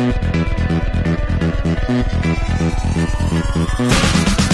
We'll be right back.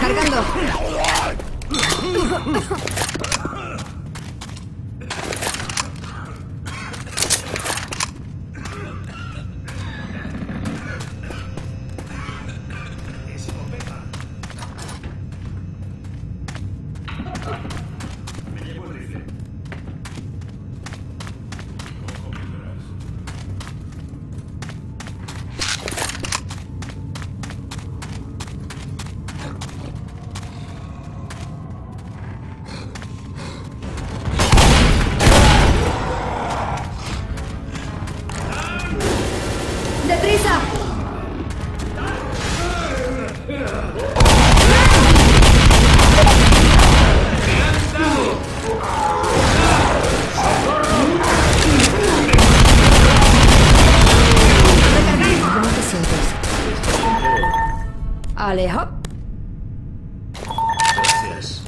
Cargando. Alejo. Gracias.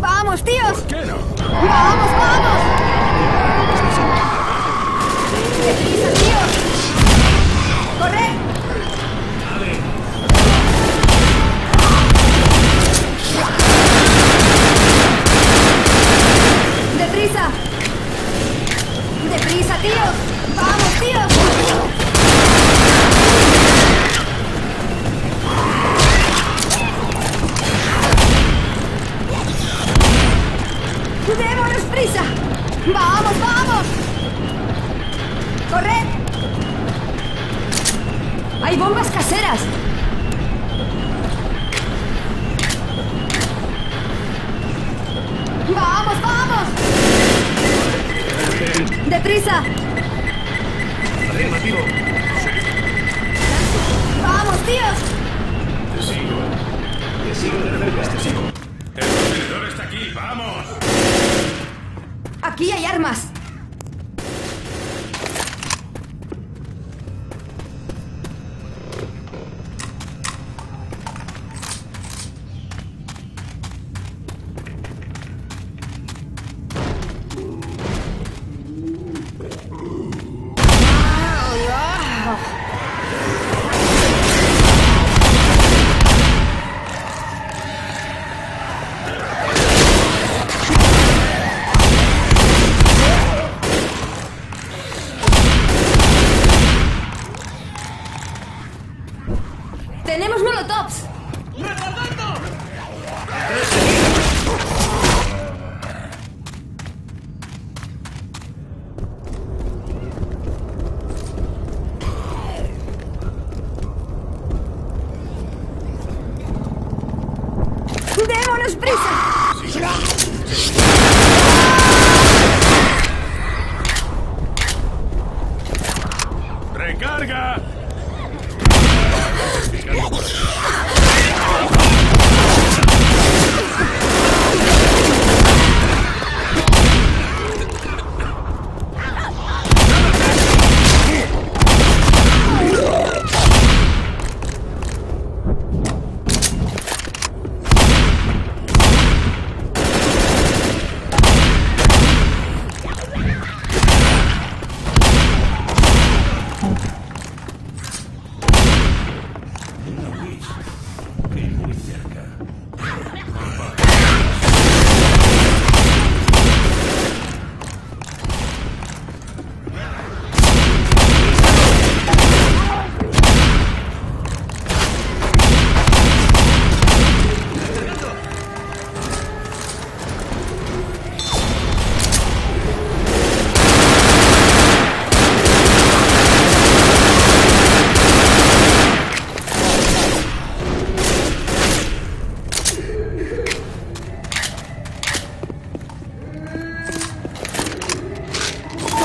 ¡Vamos, tíos! ¿Por qué no? ¡Vamos, vamos! ¡Vamos, vamos! ¡Corred! ¡Hay bombas caseras! ¡Vamos, vamos! ¡Deprisa! ¡Vamos, Aquí hay armas. Prisa! ¡Recarga!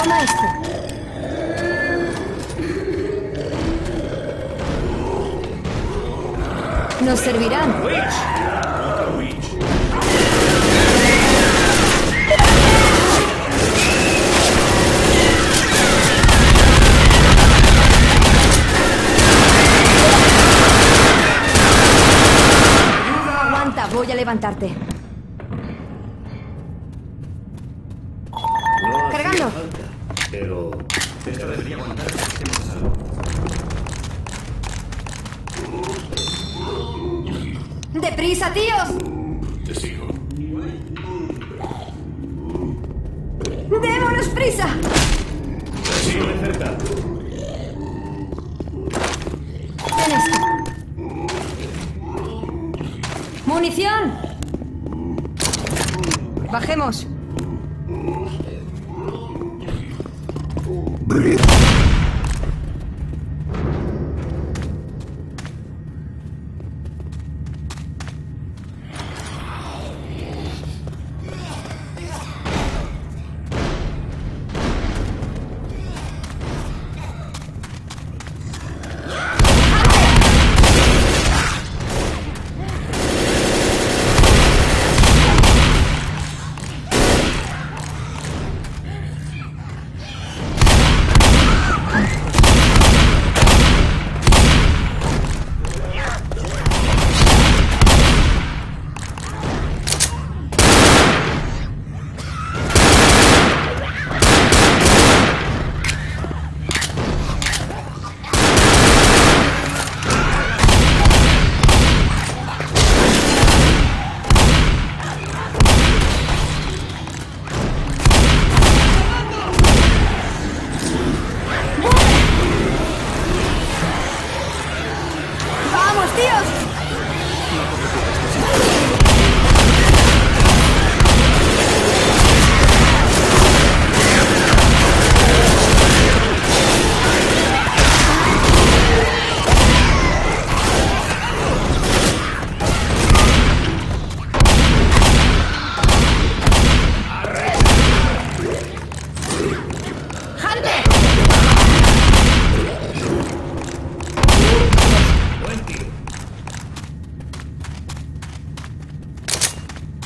Toma esto. Nos servirán. Aguanta, voy a levantarte. ¡Deprisa, tíos! Te sigo. ¡Démonos prisa! Te sigo de cerca. Ten esto. ¡Munición! Bajemos.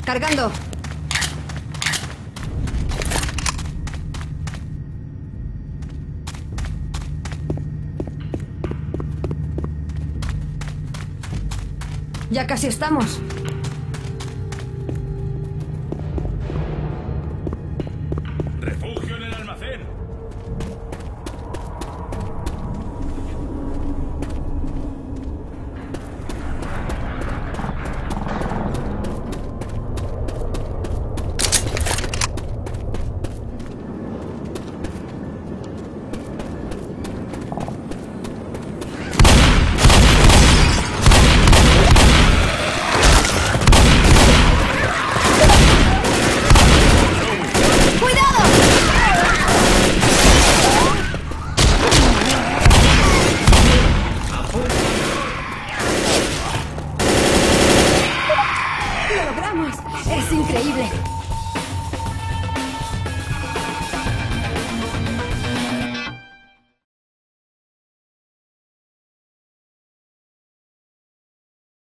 Cargando. Ya casi estamos.